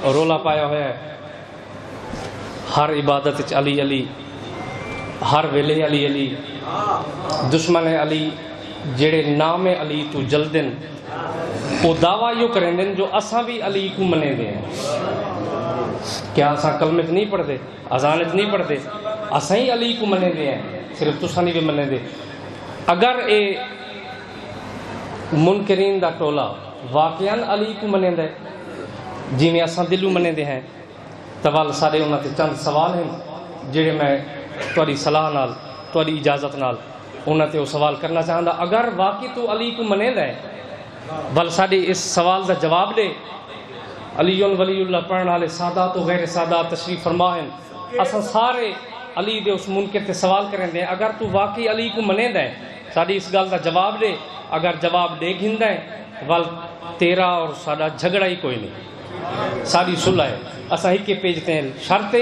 ਰੋਲਾ ਪਾਇਆ ਹੋਇਆ ਹੈ ਹਰ ਇਬਾਦਤ ਚ ਅਲੀ ਅਲੀ ਹਰ ਵੇਲੇ ਅਲੀ ਅਲੀ ਦੁਸ਼ਮਣ ਹੈ ਅਲੀ ਜਿਹੜੇ ਨਾਮ ਹੈ ਅਲੀ ਤੋਂ ਜਲਦਨ ਉਹ ਦਾਵਾ यो करेंदे जो असां भी अली को मनेंदे हैं क्या असां कलमे च नहीं पढ़ते अजान च नहीं पढ़ते असां ही अली को मनेंदे हैं सिर्फ तुसां नहीं भी मनेंदे अगर ये मुनकरीन दा टोला वाकयान अली को मनेंदा है ਜਿਵੇਂ ਅਸਾਂ ਦਿਲੋਂ ਮੰਨਦੇ ਹਾਂ ਤਾਂ ਵੱਲ ਸਾਰੇ ਉਹਨਾਂ ਤੇ ਚੰਦ ਸਵਾਲ ਹਨ ਜਿਹੜੇ ਮੈਂ ਤੁਹਾਡੀ ਸਲਾਹ ਨਾਲ ਤੁਹਾਡੀ ਇਜਾਜ਼ਤ ਨਾਲ ਉਹਨਾਂ ਤੇ ਉਹ ਸਵਾਲ ਕਰਨਾ ਚਾਹੁੰਦਾ ਅਗਰ ਵਾਕੀ ਤੂੰ ਅਲੀ ਕੋ ਮੰਨਦਾ ਹੈ ਵੱਲ ਸਾਡੇ ਇਸ ਸਵਾਲ ਦਾ ਜਵਾਬ ਦੇ ਅਲੀਉਨ ਵਲੀਉੱਲਾ ਪੜਨ ਵਾਲੇ ਸਾਦਾ ਤੋਂ ਗੈਰ ਸਾਦਾ ਤਸ਼ਰੀਫ ਫਰਮਾ ਹਨ ਅਸਾਂ ਸਾਰੇ ਅਲੀ ਦੇ ਉਸ ਮੁਨਕਰ ਤੇ ਸਵਾਲ ਕਰਦੇ ਹਾਂ ਅਗਰ ਤੂੰ ਵਾਕੀ ਅਲੀ ਕੋ ਮੰਨਦਾ ਹੈ ਸਾਡੀ ਇਸ ਗੱਲ ਦਾ ਜਵਾਬ ਦੇ ਅਗਰ ਜਵਾਬ ਦੇ ਘਿੰਦਾ ਹੈ ਵੱਲ ਤੇਰਾ ਔਰ ਸਾਡਾ ਝਗੜਾ ਹੀ ਕੋਈ ਨਹੀਂ सारी सुलह है। अस एक पेज ते आहिनि शर्त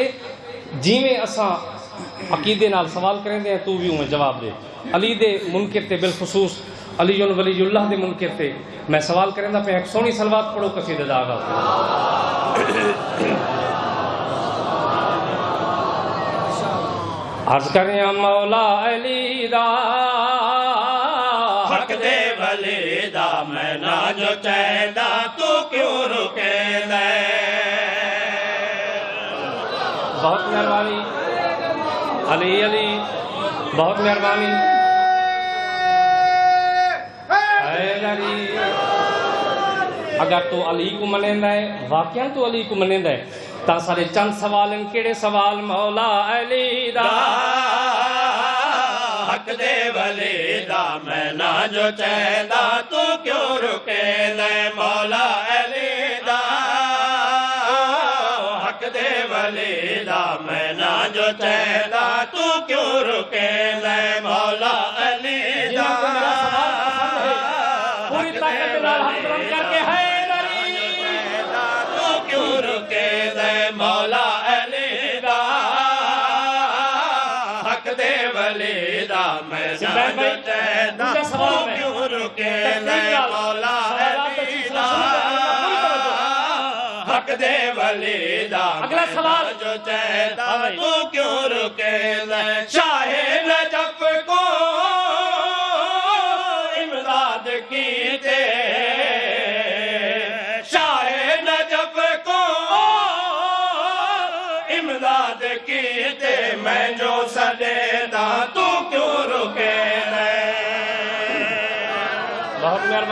जिमें अस अक़ीदे नाल सवाल करेंदे तू भी उहे जवाब दे। अली दे मुनकर ते बिलखसूस अली उन वली उल्लाह दे मुनकर ते मैं सवाल करेंदा पे एक सोणी सलवात पढ़ो कसीदे जा आगाज़ अर्ज़ करें मौला अली दा तक दे बलिदा मैं ना जो चैदा, तू क्यों रुके ले? बहुत मेहरबानी। अली अली, बहुत मेहरबानी। अगर तो अली को मनेंदा है, वाकया तो अली को मनेंदा है, ता सारे चंद सवाल केड़े सवाल मौला अली दा? दे भले दा मैं ना जो चाहदा तू क्यों रुके ले मौला अली दा? हक दे भले दा मैं ना जो चाहदा तू क्यों रुके ले मौला अली दा? पूरी ताकत करके हैदरी सवालात का अली सिलसिला दा। शुरू करना। हक दे अगला सवाल। ना जो चाहदा हाँ तू क्यों रुके शाहे को इमदाद की दे शाहे नजफ को इमदाद की दे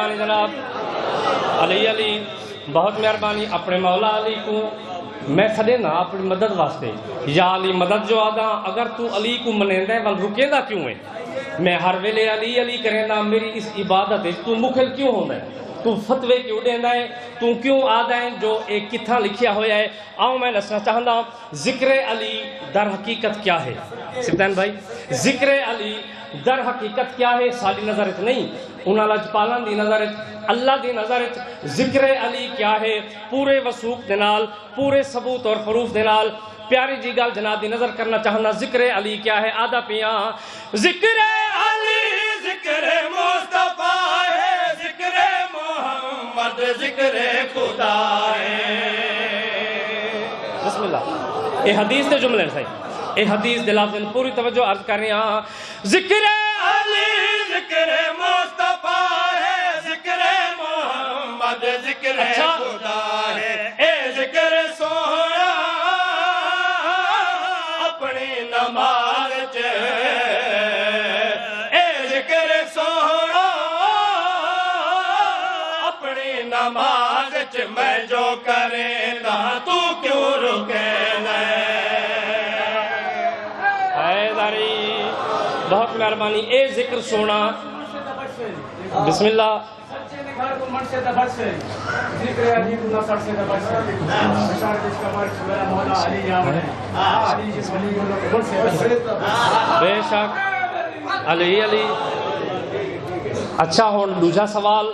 मेहरबानी जनाब। अली अली, बहुत मेहरबानी अपने मौला अली को। मैं सदे ना अपनी मदद वास्ते। या अली, मदद जो आदा, अगर तू अली को मनेंदा है वल रुकेंदा क्यों है? मैं हर वेले अली अली करेंदा, मेरी इस इबादत तू मुखिल क्यों होंदा है? तू फतवे क्यों देंदा है? तू क्यों आदा है जो एक किथा लिखिया होया है? आओ मैं दसना चाहता ज़िक्र अली दर हकीकत क्या है? सिद्धांत भाई, ज़िक्र अली दर हकीकत क्या है साडी नज़र नहीं उन्हां लजपालां दी नज़र, अल्लाह दी नज़र ज़िक्र अली क्या है? पूरे वसूख दे नाल, पूरे सबूत और फरूफ दे नाल, प्यारी जी गल जनाब दी नज़र करना चाहना ज़िक्र अली क्या है? आधा पिया, ज़िक्र अली ज़िक्र मुस्तफ़ा है ज़िक्र मोहम्मद ज़िक्र खुदा है। हदीस दे जुमले सही। ये हदीस दे लफ्ज़ ने पूरी तवज्जो अर्ज़ कर रहे हैं ज़िक्र अली ज़िक्र मुस्तफ़ा है ज़िक्र मोहम्मद ज़िक्र अच्छा। खुदा है। ए ज़िक्र सोना अपनी नमाज़ नमाज़ च मैं जो करे, ना तू क्यों रुके बहुत मेहरबानी ए ज़िक्र सोना। बिस्मिल्ला बेशक, अली अली। अच्छा हूँ दूजा सवाल।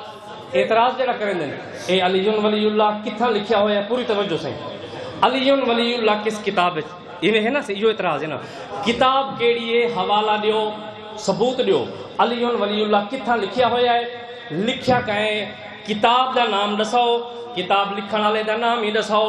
एतराज़ जरा करंदा आहिनि ऐं अलीयुन वलीउल्ला किथां लिखिया हुया पूरी तवज्जो साईं अलीयुन वलीउल्ला किस किताब इन है न इहो एतराज़ है ना। किताब कहिड़ी है हवाला ॾियो सबूत ॾियो अलीयुन वलीउल्ला लिखा हुआ है? लिखा कंहिं, किताब जा नाम दसाओ। किताब लिखण वाले जा नाम ही दसाओ।